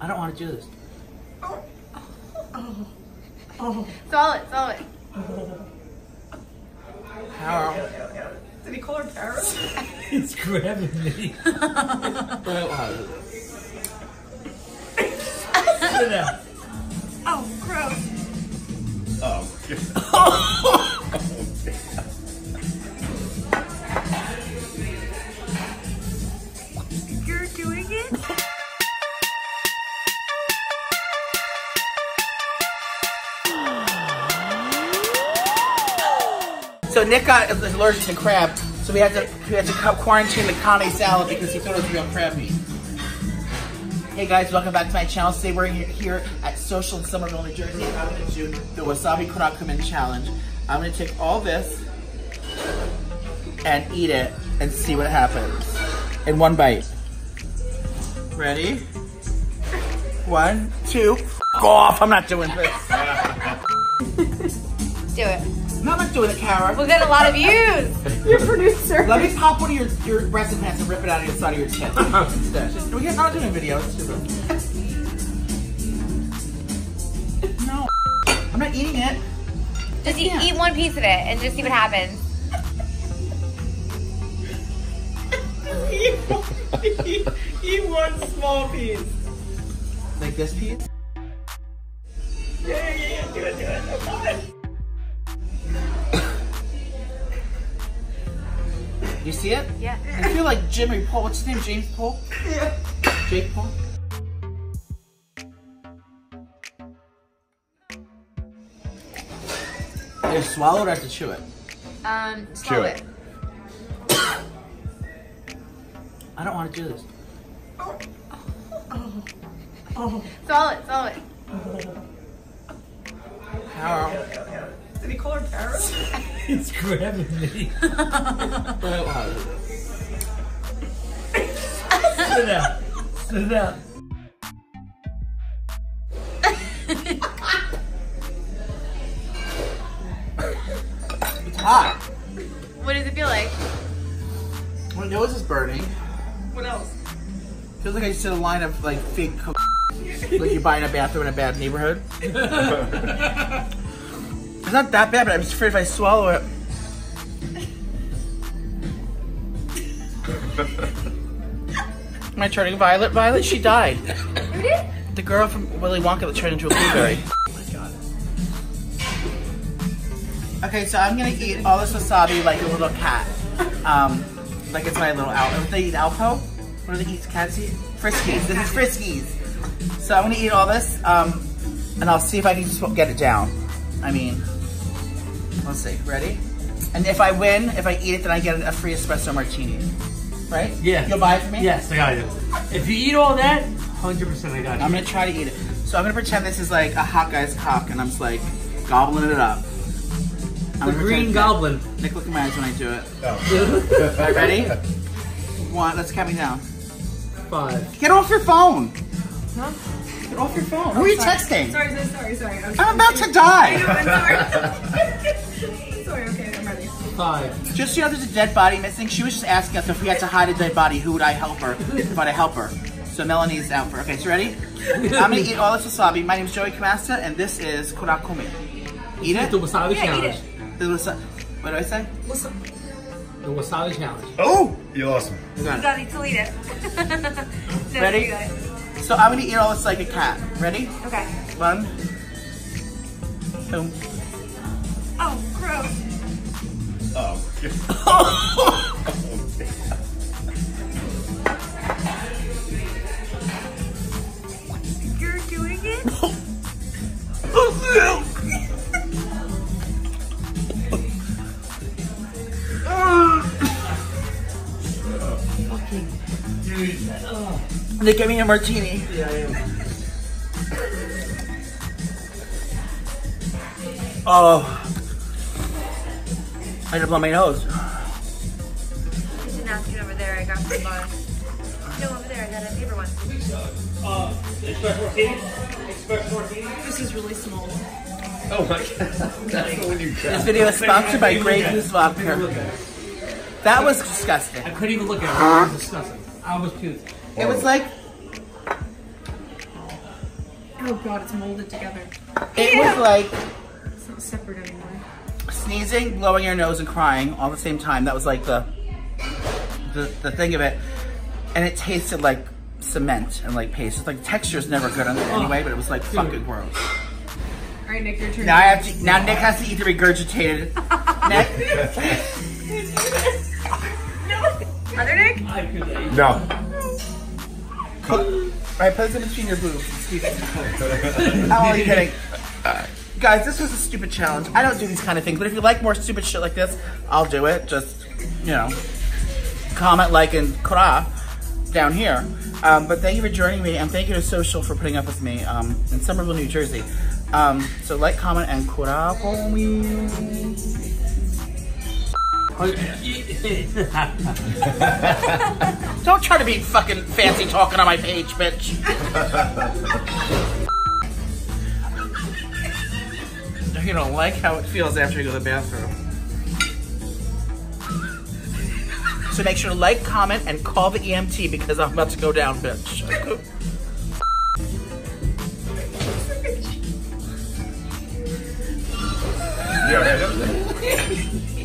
I don't want to do this. Swallow it, swallow it. Carol. Did he call her Carol? It's grabbing me. Uh, sit down. Nick got is allergic to crab, so we had to we had to quarantine the kani salad because he thought it was real crabby. Hey guys, welcome back to my channel. Today we're here- at Social in Somerville, New Jersey. I'm gonna do the wasabi kurakumin challenge. I'm gonna take all this and eat it and see what happens in one bite. Ready? One, two. Off! I'm not doing this. Do it. No, I'm not doing it, Kara. We'll get a lot of views. Your producer. Let me pop one of your, your breast implants and rip it out of the side of your tip instead. We're not doing videos. No. I'm not eating it. Just eat, eat one piece of it and just see what happens. Eat one small piece. Like this piece. Yeah, yeah, yeah. Do it, do it. You see it? Yeah. I feel like Jimmy Paul. What's his name? James Paul? Yeah. Jake Paul? You swallow it or have to chew it? Um, swallow it. it. I don't want to do this. Oh. Oh. Oh. Swallow it, swallow it. Carol. Did he call her Carol? It's grabbing me. Uh, Sit down. Sit down. It's hot. What does it feel like? My nose is burning. What else? Feels like I just did a line of like fake cook like you buy in a bathroom in a bad neighborhood. it's not that bad, but I'm just afraid if I swallow it. Am I turning violet? Violet? She died. Who? The girl from Willy Wonka that turned into a blueberry. Oh my god. Okay, so I'm gonna eat all this wasabi like a little cat. Um, like it's my little Alpo. What do they eat Alpo? What do they eat cats eat? Friskies. This is Friskies. So I'm gonna eat all this, um, and I'll see if I can just get it down. I mean, let's see. Ready? And if I win, if I eat it, then I get a free espresso martini. Right? Yeah. You'll buy it for me? Yes, I got you. If you eat all that, 100% I got you. I'm gonna try to eat it. So I'm gonna pretend this is like a hot guy's cock, and I'm just like gobbling it up. I'm the green pretend- goblin. Nick, look at my eyes when I do it. Oh. Alright, ready? One. Let's count me down. Five. Get off your phone. Huh? Get off your phone. Who are you texting? Sorry, sorry, sorry, sorry. I was I'm about to die. I'm sorry. Five. Just so you know, there's a dead body missing. She was just asking us if we had to hide a dead body, who would I help her? If I'd help her. So Melanie's out for. Okay, so ready? I'm gonna eat all this wasabi. My name is Joey Camasta, and this is kurakumi. Eat it. The wasabi Yeah, eat challenge. it. The wasa- what do I say? Listen. The wasabi challenge. Oh, you lost me. You got You it. got it to eat it. No, Ready? you got it. So I'm gonna eat all this like a cat. Ready? Okay. One. Two. Oh, gross. Oh. You're doing it? They give me a martini. Yeah. Oh. I had to blow my nose. You should napkin over there. I got from the bar. No, over there. I got a paper one. Uh, express martini? Express martini? This is really small. Oh my god. That's the one you This video is sponsored by Grey Goose I Vodka. look at it. That was disgusting. I couldn't even look at it. It was disgusting. I almost puked. It was like Oh god, it's molded together. It was like It's not separate anymore. Sneezing, blowing your nose, and crying all at the same time. That was like the the, the thing of it. And it tasted like cement and like paste. It's like texture's never good on it anyway, but it was like fucking gross. Alright, Nick, your turn. Now I have to now Nick has to eat the regurgitated Nick. Other Nick? I could eat. No. Alright, put it between your boobs. I'm only kidding. Guys, this was a stupid challenge. I don't do these kind of things, but if you like more stupid shit like this, I'll do it. Just, you know, comment, like, and kra down here. Um, but thank you for joining me, and thank you to Social for putting up with me um, in Somerville, New Jersey. Um, so like, comment, and kra for me. Don't try to be fucking fancy talking on my page, bitch. you don't like how it feels after you go to the bathroom. So make sure to like, comment, and call the EMT because I'm about to go down, bitch. Yeah.